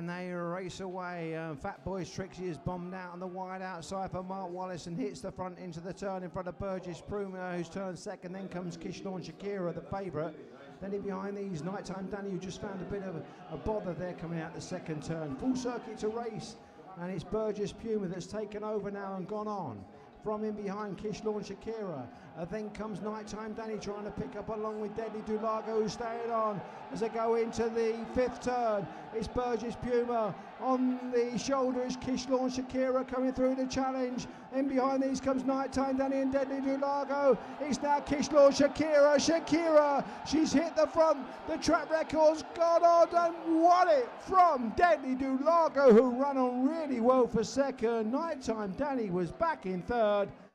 and they race away. Um, Fat Boys Trixie is bombed out on the wide outside for Mark Wallace and hits the front into the turn in front of Burgess Puma, who's turned second. Then comes Kishlawn Shakira, the favourite. Then in behind these, Nighttime Danny, who just found a bit of a, a bother there coming out the second turn. Full circuit to race, and it's Burgess Puma that's taken over now and gone on. From in behind, Kishlawn Shakira. Uh, then comes Nighttime Danny trying to pick up along with Deadly Dulago who's staying on as they go into the fifth turn. It's Burgess Puma. On the shoulder is Kishlawn Shakira coming through the challenge. In behind these comes Nighttime Danny and Deadly Dulago. It's now Kishlawn Shakira. Shakira, she's hit the front. The track record's gone on and won it from Deadly Dulago, who ran on really well for second. Nighttime Danny was back in third. God